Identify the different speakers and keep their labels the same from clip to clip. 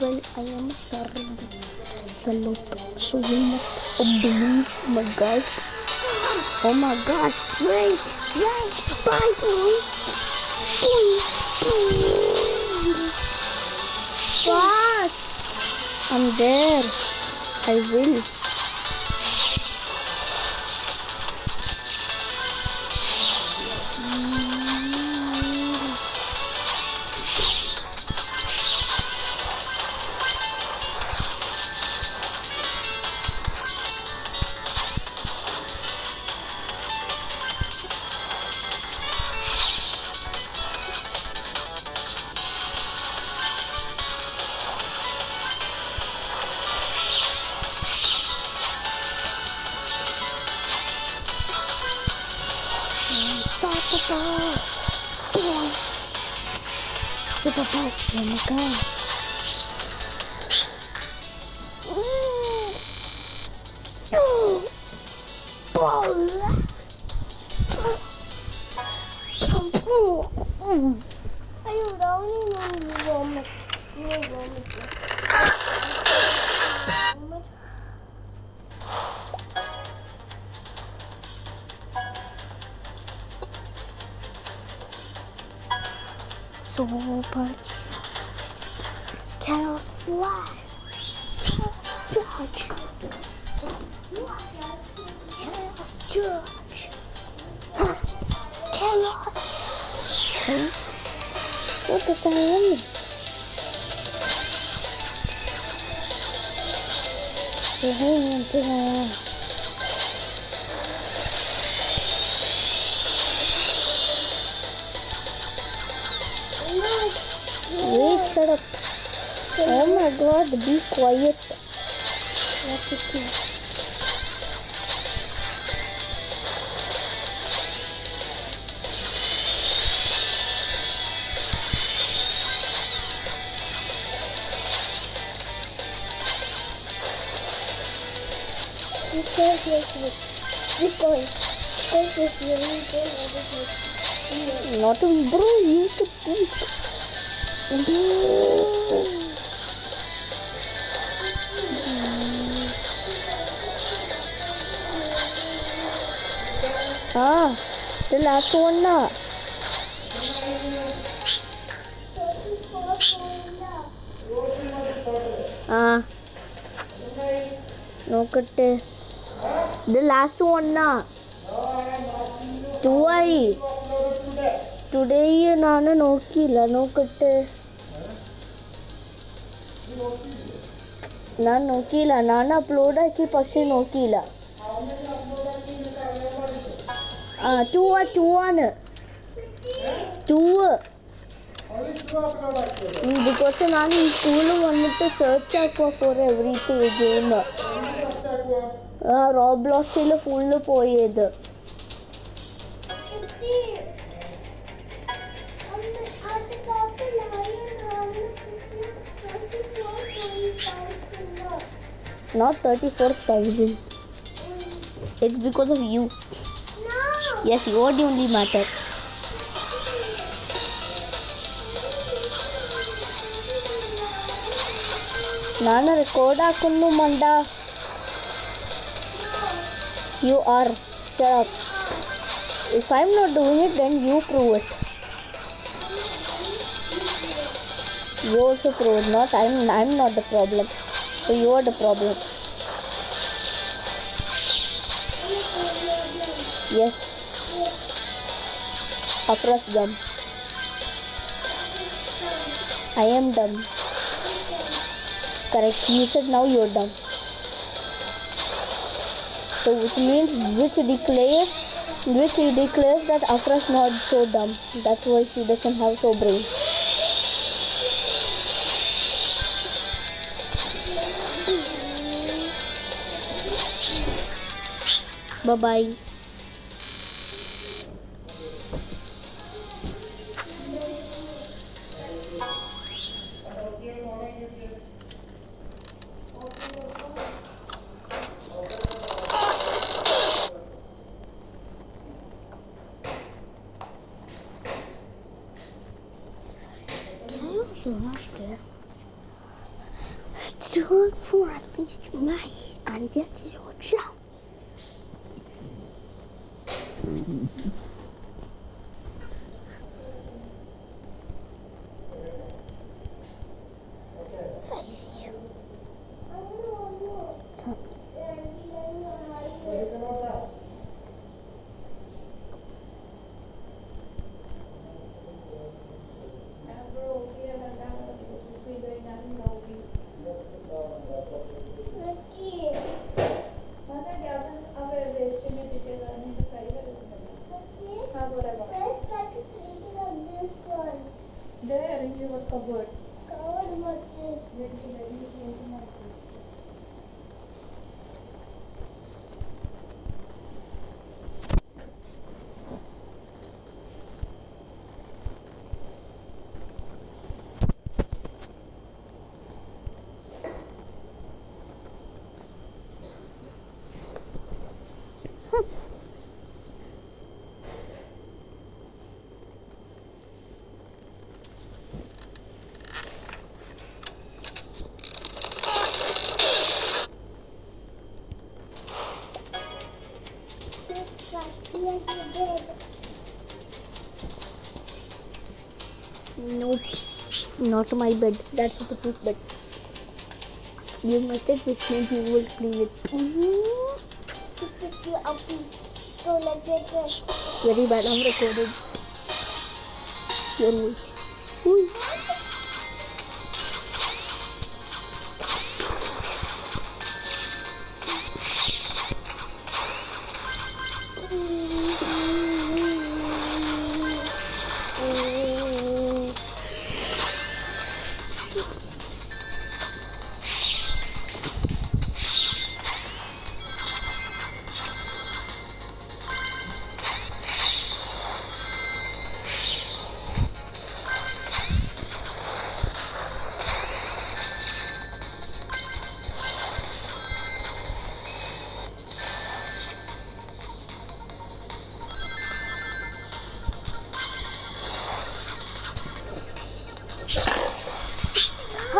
Speaker 1: Well, I am a servant. So you must believe my god. Oh my god. Wait, wait. Bye. bye. bye. I'm there. I will. Super pass. Oh my god. Ball. Ayun, Brownie, no, vomit. No vomit. So much. Can fly? Judge. Chaos Judge. Chaos. Huh? What does that mean? Into the... Wait, shut up. Oh my god, be quiet. What's it do? You said yes, keep going. Because if you leave going, I Not a bro, use the boost. Ah, the last one now. Ah, നോക്കട്ടെ last one now. ടു ആയി today നാണ് നോക്കിയില്ല. നോക്കട്ടെ. ഞാൻ നോക്കിയില്ല. ഞാൻ അപ്ലോഡാക്കി പക്ഷേ നോക്കിയില്ല. ആ ടു ആ ടു ആണ്. ടൂ ബിക്കോസ് ഞാൻ ഈ സ്കൂളിൽ വന്നിട്ട് സെർച്ച് ആക്കുക ഫോർ എവറിത്തെ ഗെയിം റോബ്ലോസിൽ ഫുള്ള് പോയത്. Not 34,000. It's because of you. Yes, you are the only matter. ನಾನು ರೆಕಾರ್ಡ್ ಹಾಕೊಂಡು ಮಂಡ you are shut If I'm not doing it, then you prove it. You also prove it. Not I'm. I'm not the problem. So you are the problem. Yes. Afra's dumb. I am dumb. Correct. You said now you're dumb. So which means which declares which he declares that Afra's not so dumb. That's why she doesn't have so brain. Bye-bye. to look for at least my and just your job. Not my bed. That's the first bed. You must it, which means you will clean it. Mm-hmm. Very bad. I'm recorded. Your voice. Ooh.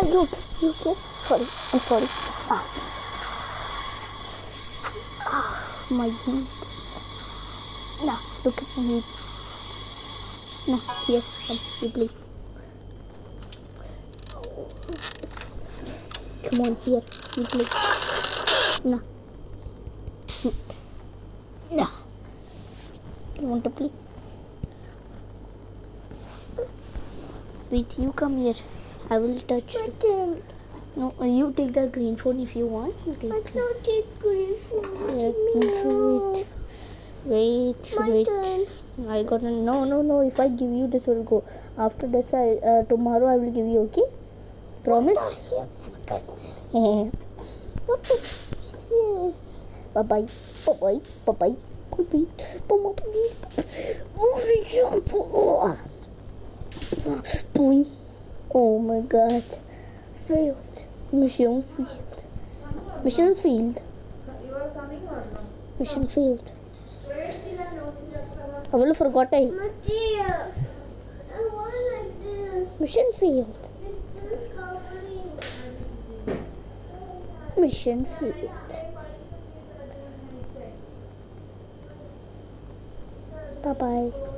Speaker 1: Okay? You okay? Sorry, I'm sorry. Ah. Ah, my heat. Now, look at my heat. Now, here, you play. Come on, here, you play. Now. Now. You want to play? Wait, you come here. I will touch you. No, you take that green phone if you want. You take it. Yeah, so wait. Wait, wait. I got to no, no, no. If I give you, this will go. After this, I uh, tomorrow I will give you. Okay? Promise?
Speaker 2: What is this?
Speaker 1: bye bye. Bye bye. Bye bye. Bye bye. Toma, please. Oh, the shampoo. Boing. Oh my god. Failed. Mission failed. Mission failed.
Speaker 3: You are coming or?
Speaker 1: Mission failed. I will forgot I. Mission
Speaker 2: covering.
Speaker 1: Mission failed. Bye bye.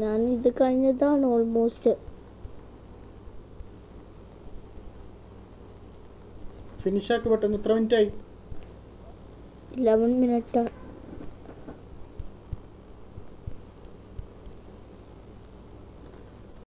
Speaker 1: ഞാൻ ഇത് കഴിഞ്ഞതാണ് almost
Speaker 4: finish ആക്കി പെട്ടെന്ന്. എത്ര minute ആയി?
Speaker 1: Eleven minute